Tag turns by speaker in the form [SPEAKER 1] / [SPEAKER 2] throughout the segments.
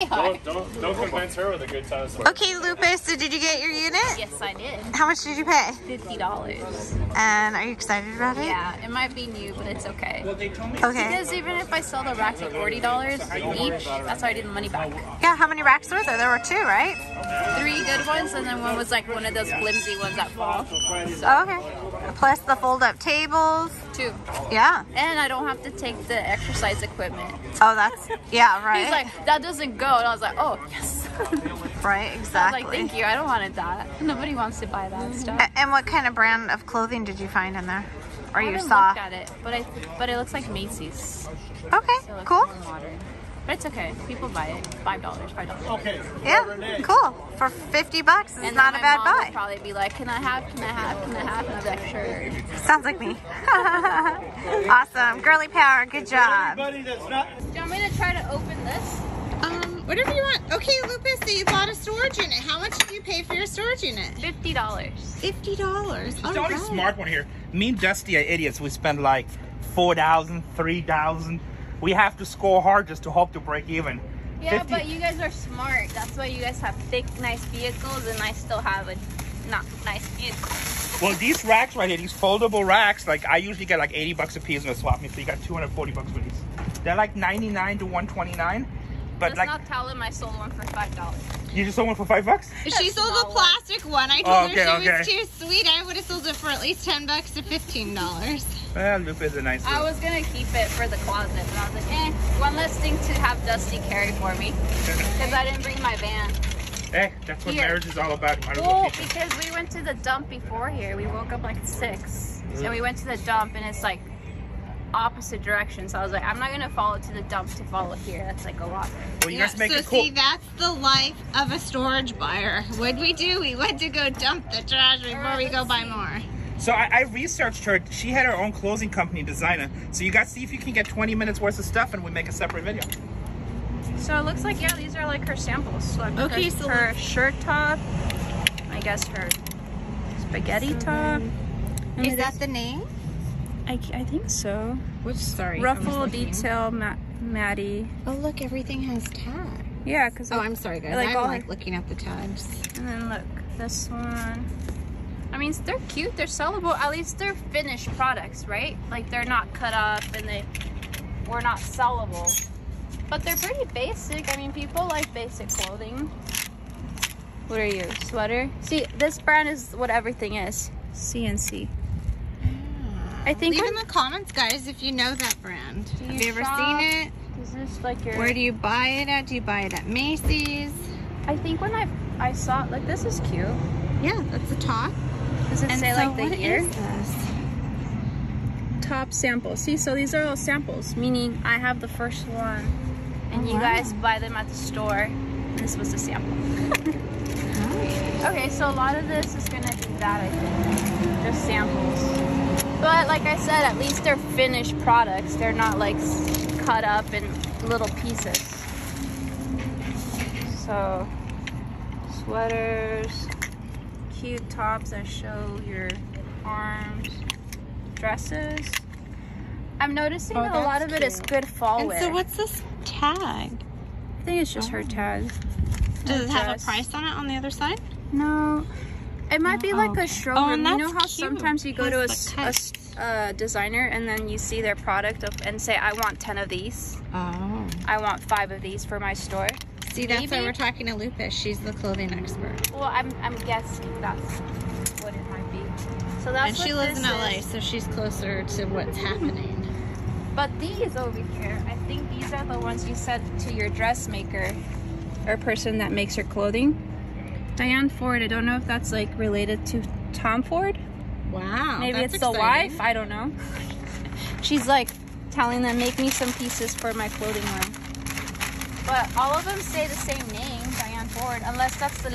[SPEAKER 1] Don't, don't, don't convince her with a good time.
[SPEAKER 2] Okay, Lupus, so did you get your unit?
[SPEAKER 3] Yes, I did.
[SPEAKER 2] How much did you pay?
[SPEAKER 3] Fifty dollars.
[SPEAKER 2] And are you excited about it?
[SPEAKER 3] Yeah, it might be new, but it's okay.
[SPEAKER 2] Okay.
[SPEAKER 3] Because even if I sell the racks at forty dollars each, that's already the money back.
[SPEAKER 2] Yeah, how many racks were there? There were two, right?
[SPEAKER 3] Three good ones, and then one was like one of those flimsy ones that fall. So
[SPEAKER 2] Oh, okay. Plus the fold-up tables.
[SPEAKER 3] two.
[SPEAKER 2] Yeah.
[SPEAKER 3] And I don't have to take the exercise equipment.
[SPEAKER 2] Oh, that's yeah, right.
[SPEAKER 3] He's like, that doesn't go, and I was like, oh yes.
[SPEAKER 2] right,
[SPEAKER 3] I
[SPEAKER 2] exactly.
[SPEAKER 3] like, thank you. I don't want that. Nobody wants to buy that mm-hmm.
[SPEAKER 2] stuff. And what kind of brand of clothing did you find in there? Or
[SPEAKER 3] I
[SPEAKER 2] you
[SPEAKER 3] haven't looked at it, but I but it looks like Macy's.
[SPEAKER 2] Okay,
[SPEAKER 3] So
[SPEAKER 2] cool.
[SPEAKER 3] modern. But it's okay. People buy it. Five dollars. Five dollars.
[SPEAKER 1] Okay.
[SPEAKER 2] Yeah, cool. For 50 bucks, it's
[SPEAKER 3] And
[SPEAKER 2] not a bad
[SPEAKER 3] my mom
[SPEAKER 2] buy.
[SPEAKER 3] Probably be like, "Can I have? Can I have? Can I have?" And I'd be like, "Sure."
[SPEAKER 2] Sounds like me. awesome. Girly power, good job.
[SPEAKER 1] Everybody that's not
[SPEAKER 3] Do you want me to try to open this?
[SPEAKER 2] Um, whatever you want. Okay, Lupus, so you bought a storage unit. How much did you pay for your storage unit?
[SPEAKER 3] Fifty dollars.
[SPEAKER 2] Fifty dollars.
[SPEAKER 4] the only smart one here. Me and Dusty are idiots. We spend like 4000 3000 We have to score hard just to hope to break even.
[SPEAKER 3] Yeah,
[SPEAKER 4] 50
[SPEAKER 3] but you guys are smart. That's why you guys have thick, nice vehicles, and I still have a not nice vehicle.
[SPEAKER 4] Well, these racks right here, these foldable racks, like I usually get like 80 bucks a piece when they swap me, so you got 240 bucks for these. They're like 99 to 129, but
[SPEAKER 3] Let's
[SPEAKER 4] like
[SPEAKER 3] not tell them I sold one for five dollars.
[SPEAKER 4] you just sold one for five bucks.
[SPEAKER 2] She sold
[SPEAKER 3] small
[SPEAKER 2] a
[SPEAKER 3] one.
[SPEAKER 2] plastic one. I told
[SPEAKER 4] Oh, okay,
[SPEAKER 2] her she
[SPEAKER 4] okay.
[SPEAKER 2] was too sweet. I would have sold it for at least ten bucks to fifteen dollars.
[SPEAKER 4] Well, Lupe is a nice.
[SPEAKER 3] I
[SPEAKER 4] dude.
[SPEAKER 3] was gonna keep it for the closet, but I was like, eh, one less thing to have Dusty carry for me, because I didn't bring my van.
[SPEAKER 4] Hey, that's what
[SPEAKER 3] Here.
[SPEAKER 4] marriage is all about. Well
[SPEAKER 3] Well, because we went to the dump before here. We woke up like at six. And we went to the dump and it's like opposite direction. So I was like, I'm not gonna follow to the dump to follow here. That's like a lot.
[SPEAKER 4] Well, you guys make
[SPEAKER 2] so
[SPEAKER 4] it cool.
[SPEAKER 2] see, that's the life of a storage buyer. What'd we do? We went to go dump the trash before we go buy more.
[SPEAKER 4] So I, I researched her. She had her own clothing company, designer. So you guys see if you can get 20 minutes worth of stuff, and we make a separate video.
[SPEAKER 3] So it looks like yeah, these are like her samples. Like
[SPEAKER 2] Okay,
[SPEAKER 3] her,
[SPEAKER 2] so
[SPEAKER 3] her
[SPEAKER 2] let's-
[SPEAKER 3] shirt top. I guess her spaghetti top. And
[SPEAKER 2] Is that the name?
[SPEAKER 3] I, I think so.
[SPEAKER 2] Which sorry.
[SPEAKER 3] Ruffle detail ma- Maddie.
[SPEAKER 2] Oh look, everything has tags.
[SPEAKER 3] Yeah, because
[SPEAKER 2] Oh, I'm sorry guys.
[SPEAKER 3] Like
[SPEAKER 2] I'm
[SPEAKER 3] all
[SPEAKER 2] like
[SPEAKER 3] her-
[SPEAKER 2] looking at the tags.
[SPEAKER 3] And then look, this one. I mean, they're cute. They're sellable. At least they're finished products, right? Like they're not cut up and they were not sellable. But they're pretty basic. I mean, people like basic clothing. What are you? Sweater? See, this brand is what everything is. CNC. I think.
[SPEAKER 2] Leave in the comments, guys, if you know that brand.
[SPEAKER 3] Do
[SPEAKER 2] Have
[SPEAKER 3] you
[SPEAKER 2] you ever
[SPEAKER 3] shop?
[SPEAKER 2] seen it?
[SPEAKER 3] Is this like your?
[SPEAKER 2] Where do you buy it at? Do you buy it at Macy's?
[SPEAKER 3] I think when I I saw like this is cute.
[SPEAKER 2] Yeah, that's the top.
[SPEAKER 3] Does it
[SPEAKER 2] And
[SPEAKER 3] say
[SPEAKER 2] so
[SPEAKER 3] like the year? top samples. See, so these are all samples, meaning I have the first one, and
[SPEAKER 2] Oh,
[SPEAKER 3] you
[SPEAKER 2] wow.
[SPEAKER 3] guys buy them at the store. This was the sample.
[SPEAKER 2] Nice.
[SPEAKER 3] Okay, so a lot of this is gonna be that, I think, just samples. But like I said, at least they're finished products. They're not like cut up in little pieces. So, sweaters, cute tops that show your arms, dresses. I'm noticing
[SPEAKER 2] Oh,
[SPEAKER 3] that a lot of it is good fall
[SPEAKER 2] And
[SPEAKER 3] wear.
[SPEAKER 2] so what's this tag?
[SPEAKER 3] I think it's just her oh. tag.
[SPEAKER 2] Does it have a price on it on the other side?
[SPEAKER 3] No. It might be oh, like
[SPEAKER 2] okay.
[SPEAKER 3] a showroom.
[SPEAKER 2] Oh, and
[SPEAKER 3] you know how
[SPEAKER 2] cute.
[SPEAKER 3] sometimes you go to a,
[SPEAKER 2] Has
[SPEAKER 3] s-
[SPEAKER 2] the
[SPEAKER 3] a a uh, designer and then you see their product of, and say, I want 10 of these.
[SPEAKER 2] Oh.
[SPEAKER 3] I want five of these for my store.
[SPEAKER 2] See, that's why we're talking to Lupus. She's the clothing expert.
[SPEAKER 3] Well, I'm, I'm guessing that's what it might be. So that's
[SPEAKER 2] and she lives in LA,
[SPEAKER 3] is.
[SPEAKER 2] so she's closer to what's happening.
[SPEAKER 3] But these over here, I think these are the ones you sent to your dressmaker or person that makes your clothing. Diane Ford, I don't know if that's like related to Tom Ford.
[SPEAKER 2] Wow.
[SPEAKER 3] Maybe it's the wife. I don't know. She's like telling them, make me some pieces for my clothing line. But all of them say the same name, Diane Ford, unless that's the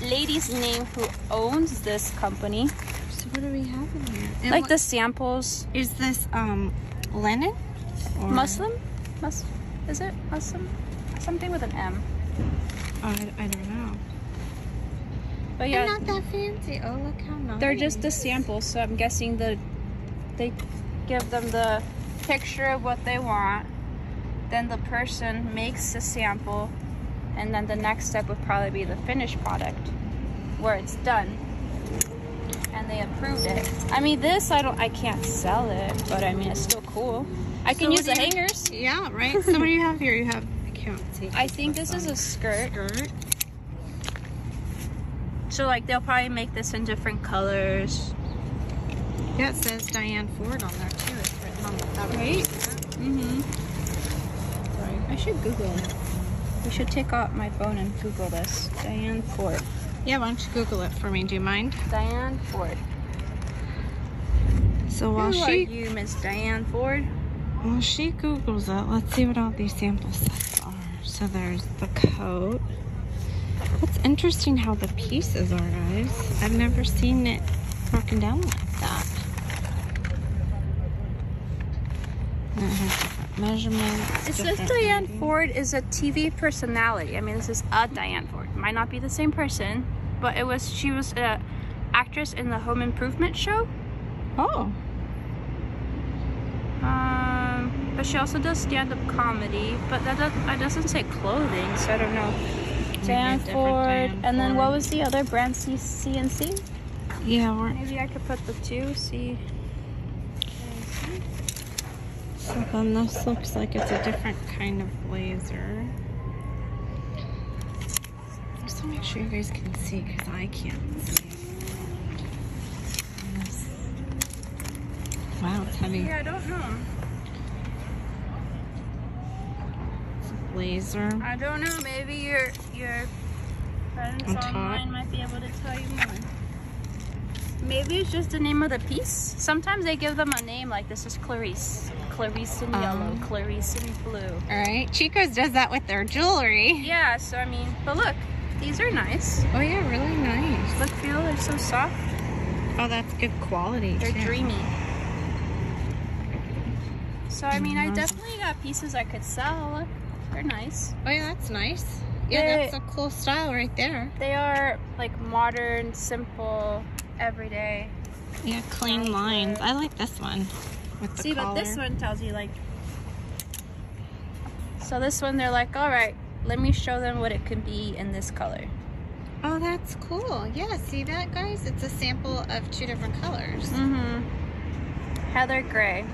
[SPEAKER 3] lady's name who owns this company.
[SPEAKER 2] So what do we have in here? And
[SPEAKER 3] like the samples.
[SPEAKER 2] Is this um linen? Or-
[SPEAKER 3] muslin? Mus- is it muslin? Something with an M.
[SPEAKER 2] Oh, I, I don't know.
[SPEAKER 3] But yeah, They're
[SPEAKER 2] not that fancy. Oh, look how nice.
[SPEAKER 3] they're just the samples. So I'm guessing the they give them the picture of what they want. Then the person makes the sample and then the next step would probably be the finished product, where it's done, and they approved it. I mean, this I don't, I can't sell it, but I mean, it's still cool. I can
[SPEAKER 2] So
[SPEAKER 3] use the
[SPEAKER 2] what do you-
[SPEAKER 3] hangers.
[SPEAKER 2] Yeah, right. So what do you have here? You have I can't see.
[SPEAKER 3] I think this is a skirt.
[SPEAKER 2] skirt.
[SPEAKER 3] So like they'll probably make this in different colors.
[SPEAKER 2] Yeah, it says Diane Ford on there too. It's written on the fabric.
[SPEAKER 3] Right? Mm-hmm. I should Google it. We should take out my phone and Google this. Diane Ford.
[SPEAKER 2] Yeah, why don't you Google it for me? Do you mind?
[SPEAKER 3] Diane Ford.
[SPEAKER 2] So while
[SPEAKER 3] Who are
[SPEAKER 2] she
[SPEAKER 3] you, Miss Diane Ford?
[SPEAKER 2] while she Googles it, let's see what all these sample sets are. So there's the coat. It's interesting how the pieces are, guys. I've never seen it broken down like that. And it has different measurements.
[SPEAKER 3] It says Diane. Ford is a TV personality. I mean, this is a Diane Ford. Might not be the same person, but it was. She was a actress in the Home Improvement show.
[SPEAKER 2] Oh,
[SPEAKER 3] Um, but she also does stand-up comedy. But that does, that doesn't say clothing, so I don't know. Diane Ford, and then what was the other brand? C- CNC.
[SPEAKER 2] yeah. We're,
[SPEAKER 3] Maybe I could put the two. See.
[SPEAKER 2] So then this looks like it's a different kind of blazer. Just to make sure you guys can see, because I can't see. Wow, it's heavy.
[SPEAKER 3] Yeah, I don't know.
[SPEAKER 2] It's a blazer.
[SPEAKER 3] I don't know. Maybe your your friends
[SPEAKER 2] On top.
[SPEAKER 3] online might be able to tell you more. Maybe it's just the name of the piece. Sometimes they give them a name like this is Clarice. Clarice in yellow,
[SPEAKER 2] Um.
[SPEAKER 3] Clarice in blue.
[SPEAKER 2] All right, Chico's does that with their jewelry.
[SPEAKER 3] Yeah, so I mean, but look, these are nice.
[SPEAKER 2] Oh yeah, really nice.
[SPEAKER 3] Look, feel they're so soft.
[SPEAKER 2] Oh, that's good quality.
[SPEAKER 3] They're
[SPEAKER 2] too.
[SPEAKER 3] dreamy. So I mean, I definitely got pieces I could sell. Look, they're nice.
[SPEAKER 2] Oh yeah, that's nice. Yeah,
[SPEAKER 3] They-
[SPEAKER 2] that's a cool style right there.
[SPEAKER 3] They are like modern, simple, everyday.
[SPEAKER 2] Yeah, clean lines. I like this one with the
[SPEAKER 3] See,
[SPEAKER 2] collar.
[SPEAKER 3] but this one tells you like. So this one, they're like, all right, let me show them what it could be in this color.
[SPEAKER 2] Oh, that's cool. Yeah, see that, guys? It's a sample of two different colors.
[SPEAKER 3] Mm-hmm. Heather gray.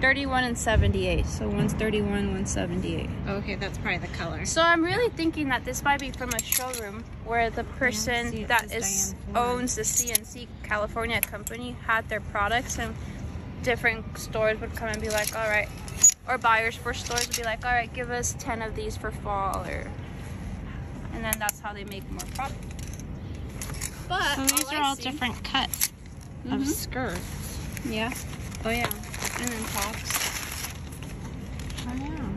[SPEAKER 3] 31 and 78. So one's 31, one's 78.
[SPEAKER 2] Okay, that's probably the color.
[SPEAKER 3] So I'm really thinking that this might be from a showroom where the person
[SPEAKER 2] it
[SPEAKER 3] that is owns the CNC California company had their products and different stores would come and be like, all right, or buyers for stores would be like, all right, give us 10 of these for fall or, and then that's how they make more profit. But
[SPEAKER 2] So these
[SPEAKER 3] all
[SPEAKER 2] are
[SPEAKER 3] I
[SPEAKER 2] all
[SPEAKER 3] see-
[SPEAKER 2] different cuts of
[SPEAKER 3] Mhm.
[SPEAKER 2] skirts.
[SPEAKER 3] Yeah,
[SPEAKER 2] Oh yeah.
[SPEAKER 3] and then tops.
[SPEAKER 2] Oh yeah.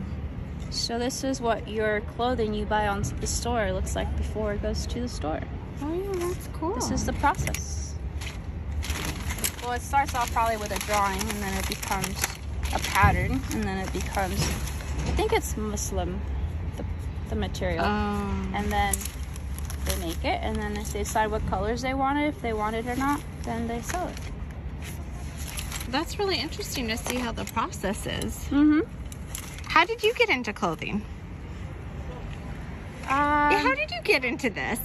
[SPEAKER 3] So this is what your clothing you buy on the store looks like before it goes to the store.
[SPEAKER 2] Oh yeah, that's cool.
[SPEAKER 3] This is the process. Well, it starts off probably with a drawing, and then it becomes a pattern, and then it becomes, I think it's muslin, the, the material.
[SPEAKER 2] Um,
[SPEAKER 3] and then they make it, and then if they decide what colors they want it, if they want it or not, then they sell it.
[SPEAKER 2] that's really interesting to see how the process is.
[SPEAKER 3] Mm-hmm.
[SPEAKER 2] How did you get into clothing? yeah, how did you get into this?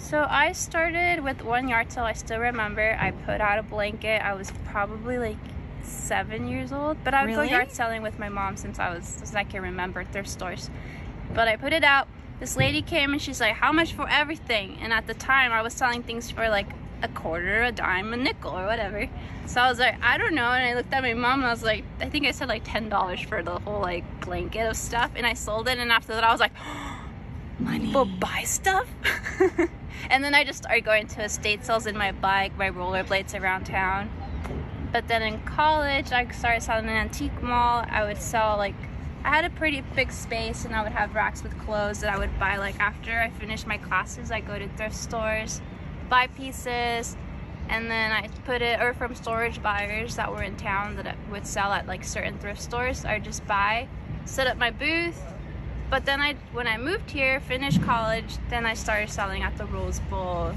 [SPEAKER 3] So I started with one yard sale. I still remember. I put out a blanket. I was probably like seven years old, but I would
[SPEAKER 2] Really?
[SPEAKER 3] go yard selling with my mom since I was since I can remember thrift stores. But I put it out. This lady came and she's like, "How much for everything?" And at the time, I was selling things for like a quarter, a dime, a nickel, or whatever. So I was like, "I don't know." And I looked at my mom and I was like, "I think I said like ten dollars for the whole like blanket of stuff." And I sold it. And after that, I was like.
[SPEAKER 2] Oh, Money.
[SPEAKER 3] people buy stuff. and then I just started going to estate sales in my bike, my rollerblades around town. But then in college, I started selling in an antique mall. I would sell like, I had a pretty big space and I would have racks with clothes that I would buy like after I finished my classes. I go to thrift stores, buy pieces, and then I put it, or from storage buyers that were in town that would sell at like certain thrift stores. I just buy, set up my booth, but then I, when I moved here, finished college, then I started selling at the Rose Bowl.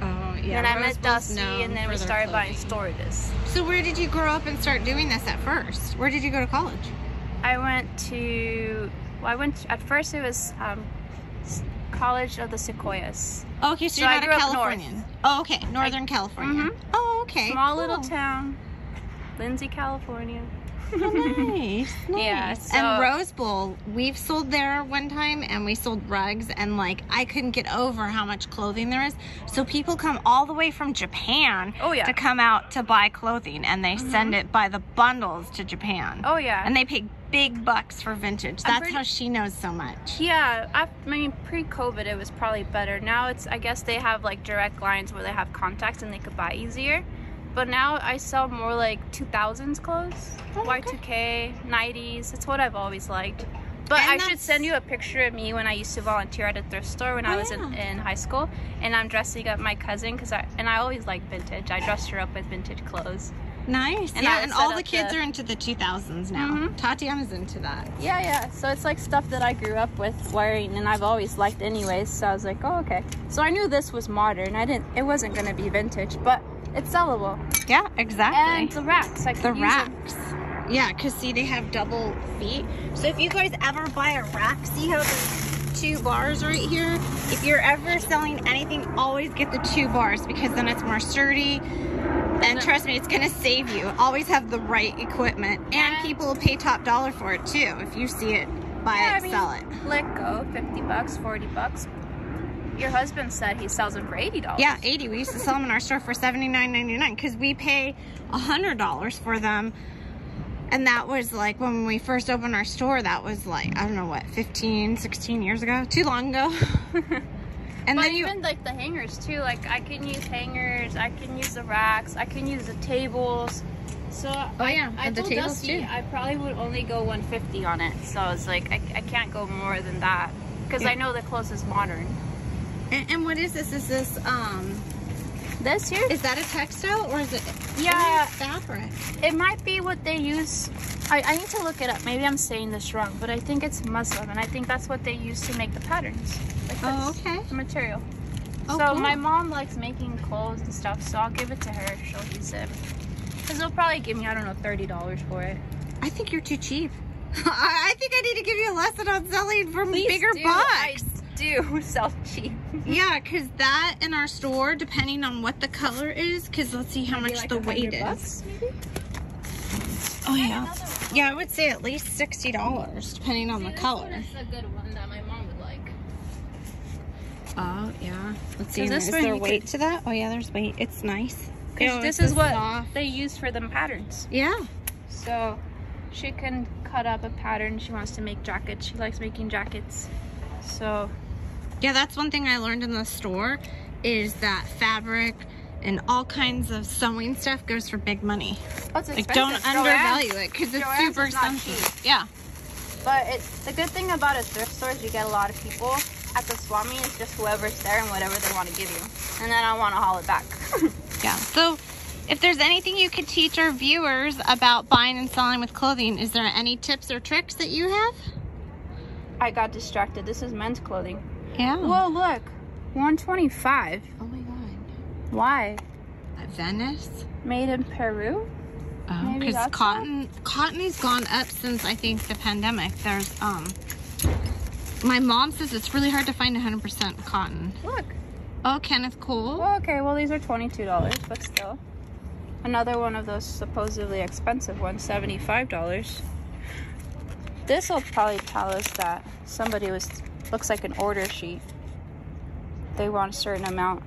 [SPEAKER 2] Oh yeah.
[SPEAKER 3] then I
[SPEAKER 2] Rose
[SPEAKER 3] met Dusty, and then we started buying
[SPEAKER 2] clothing.
[SPEAKER 3] storages.
[SPEAKER 2] So where did you grow up and start doing this at first? Where did you go to college?
[SPEAKER 3] I went to, well, I went, at first it was um, College of the Sequoias.
[SPEAKER 2] Okay, so,
[SPEAKER 3] So
[SPEAKER 2] you're
[SPEAKER 3] grew
[SPEAKER 2] not a
[SPEAKER 3] up north.
[SPEAKER 2] Oh, okay, Northern California.
[SPEAKER 3] Mhm.
[SPEAKER 2] Oh, okay.
[SPEAKER 3] Small little town. Lindsay, California.
[SPEAKER 2] Oh, nice, nice.
[SPEAKER 3] Yeah, so-
[SPEAKER 2] and Rose Bowl, we've sold there one time, and we sold rugs, and like I couldn't get over how much clothing there is. So people come all the way from Japan
[SPEAKER 3] Oh, yeah.
[SPEAKER 2] To come out to buy clothing, and they mm-hmm. send it by the bundles to Japan.
[SPEAKER 3] Oh yeah.
[SPEAKER 2] and they pay big bucks for vintage. That's
[SPEAKER 3] pretty-
[SPEAKER 2] how she knows so much.
[SPEAKER 3] Yeah, I, I mean, pre-COVID, it was probably better. Now it's, I guess they have like direct lines where they have contacts and they could buy easier. But now I sell more like 2000s clothes,
[SPEAKER 2] Oh, okay.
[SPEAKER 3] Y2K, 90s. It's what I've always liked. But
[SPEAKER 2] And
[SPEAKER 3] I should send you a picture of me when I used to volunteer at a thrift store when
[SPEAKER 2] Oh,
[SPEAKER 3] I was in,
[SPEAKER 2] yeah.
[SPEAKER 3] in high school, and I'm dressing up my cousin because I and I always like vintage. I dressed her up with vintage clothes.
[SPEAKER 2] Nice.
[SPEAKER 3] And
[SPEAKER 2] yeah, and all the kids
[SPEAKER 3] the-
[SPEAKER 2] are into the 2000s now.
[SPEAKER 3] Mhm.
[SPEAKER 2] Tatiana's into that.
[SPEAKER 3] Yeah, yeah. So it's like stuff that I grew up with wearing, and I've always liked anyways. So I was like, oh, okay. So I knew this was modern. I didn't. It wasn't gonna be vintage, but it's sellable.
[SPEAKER 2] Yeah, exactly.
[SPEAKER 3] And the racks, I
[SPEAKER 2] the racks. Yeah, because see, they have double feet. So if you guys ever buy a rack, see how there's two bars right here? If you're ever selling anything, always get the two bars because then it's more sturdy. And trust me, it's gonna save you. Always have the right equipment. And
[SPEAKER 3] And-
[SPEAKER 2] people will pay top dollar for it too. If you see it, buy
[SPEAKER 3] Yeah,
[SPEAKER 2] it,
[SPEAKER 3] I mean,
[SPEAKER 2] sell it.
[SPEAKER 3] Let go, fifty bucks, forty bucks. Your husband said he sells them for eighty dollars.
[SPEAKER 2] Yeah, 80. We used to sell them in our store for $79.99 because we pay $100 for them. And that was like when we first opened our store, that was like, I don't know what, 15, 16 years ago? Too long ago. and
[SPEAKER 3] But
[SPEAKER 2] then you.
[SPEAKER 3] even like the hangers too. Like I can use hangers, I can use the racks, I can use the tables. So
[SPEAKER 2] Oh, yeah,
[SPEAKER 3] I, I
[SPEAKER 2] the
[SPEAKER 3] told
[SPEAKER 2] tables,
[SPEAKER 3] Dusty
[SPEAKER 2] too.
[SPEAKER 3] I probably would only go 150 on it. So I was like, I, I can't go more than that because
[SPEAKER 2] Yeah.
[SPEAKER 3] I know the closest modern.
[SPEAKER 2] And, and what is this? Is this, um,
[SPEAKER 3] This here,
[SPEAKER 2] is that a textile or is it
[SPEAKER 3] Yeah.
[SPEAKER 2] fabric?
[SPEAKER 3] it might be what they use. I, I need to look it up. Maybe I'm saying this wrong, but I think it's muslin, and I think that's what they use to make the patterns. Like
[SPEAKER 2] Oh, okay.
[SPEAKER 3] The material.
[SPEAKER 2] Oh,
[SPEAKER 3] so
[SPEAKER 2] cool.
[SPEAKER 3] my mom likes making clothes and stuff, so I'll give it to her. She'll use it. Cause they'll probably give me I don't know thirty dollars for it.
[SPEAKER 2] I think you're too cheap. I I think I need to give you a lesson on selling for bigger
[SPEAKER 3] do.
[SPEAKER 2] bucks.
[SPEAKER 3] I do sell cheap.
[SPEAKER 2] Yeah, because that in our store, depending on what the color is, because let's see how
[SPEAKER 3] Maybe
[SPEAKER 2] much
[SPEAKER 3] like
[SPEAKER 2] the
[SPEAKER 3] 100
[SPEAKER 2] weight is.
[SPEAKER 3] bucks, maybe?
[SPEAKER 2] Oh yeah, yeah, I would say at least sixty dollars, depending on
[SPEAKER 3] See,
[SPEAKER 2] the
[SPEAKER 3] this
[SPEAKER 2] color.
[SPEAKER 3] one is a good one that my mom would like.
[SPEAKER 2] Oh yeah, let's see.
[SPEAKER 3] So this
[SPEAKER 2] Is there weight
[SPEAKER 3] could-
[SPEAKER 2] to that? Oh yeah, there's weight. It's nice.
[SPEAKER 3] Because this is what
[SPEAKER 2] soft.
[SPEAKER 3] they use for them patterns.
[SPEAKER 2] Yeah.
[SPEAKER 3] So she can cut up a pattern. She wants to make jackets. She likes making jackets. So
[SPEAKER 2] Yeah, that's one thing I learned in the store is that fabric and all kinds of sewing stuff goes for big money.
[SPEAKER 3] that's
[SPEAKER 2] Like don't undervalue it because it's
[SPEAKER 3] Joann's
[SPEAKER 2] super expensive. Yeah.
[SPEAKER 3] But it's the good thing about a thrift store is you get a lot of people. At the swap meet it's just whoever's there and whatever they want to give you, and then I want to haul it back.
[SPEAKER 2] Yeah. So if there's anything you could teach our viewers about buying and selling with clothing, is there any tips or tricks that you have?
[SPEAKER 3] I got distracted. This is men's clothing.
[SPEAKER 2] Yeah.
[SPEAKER 3] Whoa, look, 125.
[SPEAKER 2] oh my god.
[SPEAKER 3] Why?
[SPEAKER 2] At Venice?
[SPEAKER 3] Made in Peru?
[SPEAKER 2] Oh, because cotton cotton has gone up since I think the pandemic. There's um my mom says it's really hard to find 100% cotton.
[SPEAKER 3] Look.
[SPEAKER 2] Oh, Kenneth Cole.
[SPEAKER 3] Well, okay, well these are twenty-two dollars, but still. Another one of those supposedly expensive ones, seventy-five dollars. This will probably tell us that somebody was looks like an order sheet. They want a certain amount.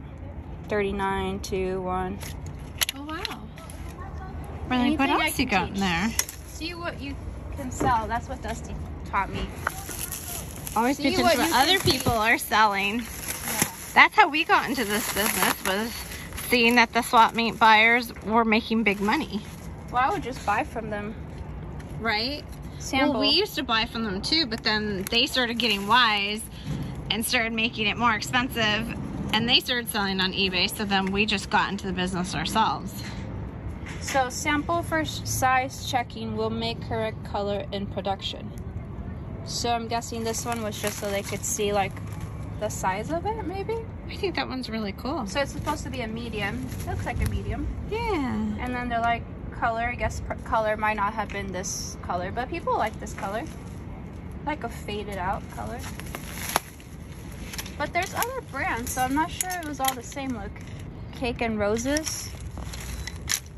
[SPEAKER 3] Thirty-nine, two, one.
[SPEAKER 2] Oh wow. Really, what
[SPEAKER 3] Anything I
[SPEAKER 2] else you
[SPEAKER 3] can
[SPEAKER 2] got in there?
[SPEAKER 3] See what you can sell. That's what Dusty taught me.
[SPEAKER 2] Always
[SPEAKER 3] See
[SPEAKER 2] pay
[SPEAKER 3] what
[SPEAKER 2] what other
[SPEAKER 3] can see.
[SPEAKER 2] people are selling. That's how we got into this business was seeing that the swap meet buyers were making big money.
[SPEAKER 3] Well, I would just buy from them.
[SPEAKER 2] Right?
[SPEAKER 3] Sample.
[SPEAKER 2] Well, we used to buy from them too, but then they started getting wise and started making it more expensive and they started selling on eBay, so then we just got into the business ourselves.
[SPEAKER 3] So sample for size checking will make correct color in production. So I'm guessing this one was just so they could see like the size of it, maybe.
[SPEAKER 2] I think that one's really cool.
[SPEAKER 3] So it's supposed to be a medium. looks like a medium.
[SPEAKER 2] Yeah.
[SPEAKER 3] And then they're like color. I guess color might not have been this color, but people like this color, like a faded out color. But there's other brands, so I'm not sure it was all the same. Look, Cake and Roses,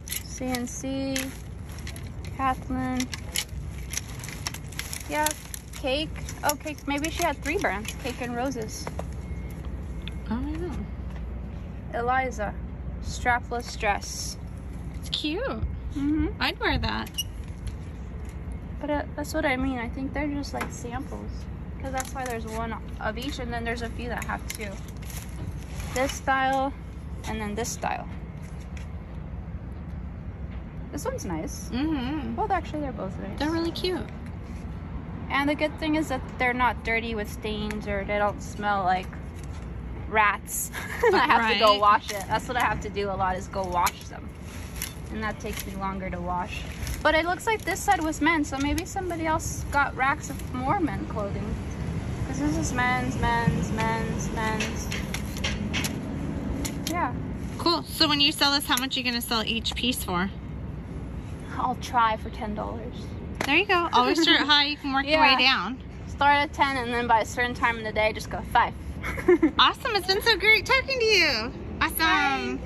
[SPEAKER 3] CNC, Kathleen. Yeah, Cake. Oh, Cake. Maybe she had three brands. Cake and Roses.
[SPEAKER 2] Oh.
[SPEAKER 3] Eliza, strapless dress.
[SPEAKER 2] It's cute.
[SPEAKER 3] Hmm
[SPEAKER 2] I'd wear that.
[SPEAKER 3] But uh, that's what I mean. I think they're just like samples. Because that's why there's one of each, and then there's a few that have two. This style, and then this style. This one's nice.
[SPEAKER 2] Mm-hmm.
[SPEAKER 3] Both actually, they're both nice.
[SPEAKER 2] They're really cute.
[SPEAKER 3] and the good thing is that they're not dirty with stains or they don't smell like rats. I have to go wash it. That's what I have to do a lot is go wash them. And that takes me longer to wash. But it looks like this side was men, so maybe somebody else got racks of more men clothing. Because this is men's, men's, men's, men's. Yeah.
[SPEAKER 2] Cool. So when you sell this, how much are you going to sell each piece for?
[SPEAKER 3] I'll try for $10.
[SPEAKER 2] There you go. Always start high. You can work your way down.
[SPEAKER 3] Start at 10 and then by a certain time in the day, just go 5.
[SPEAKER 2] Awesome. It's been so great talking to you. Awesome.